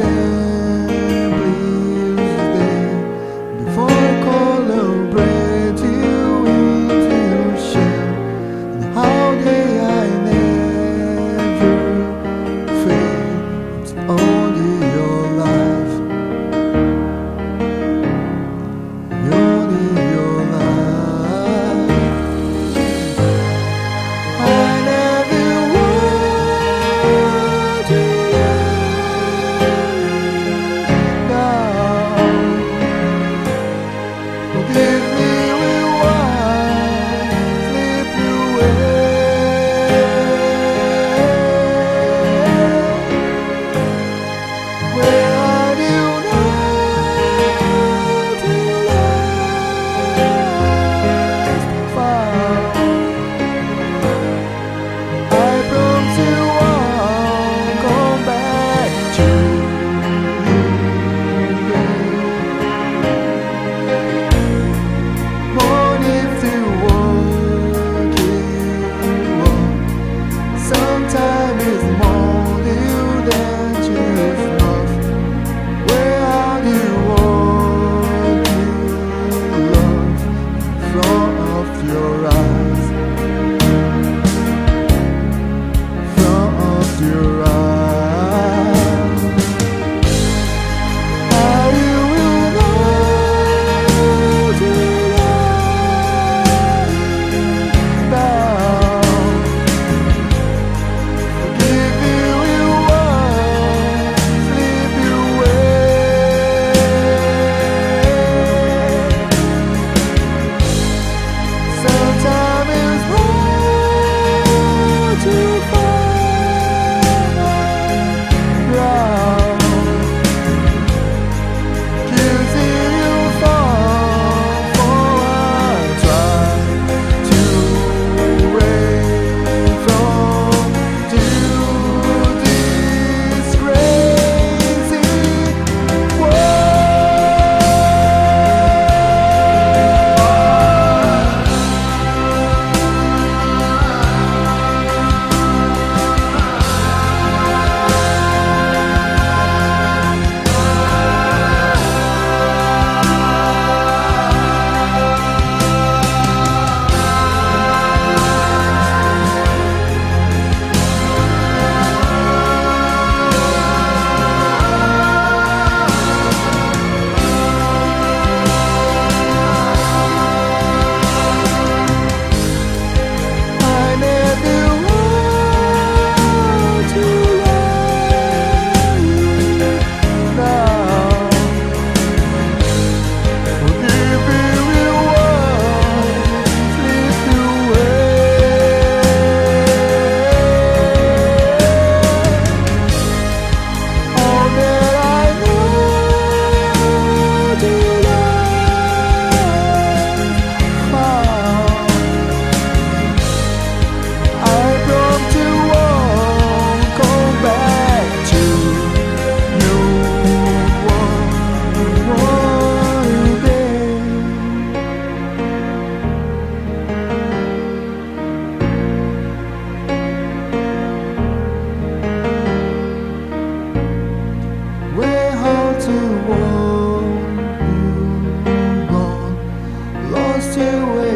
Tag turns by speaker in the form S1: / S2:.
S1: sun. to wait.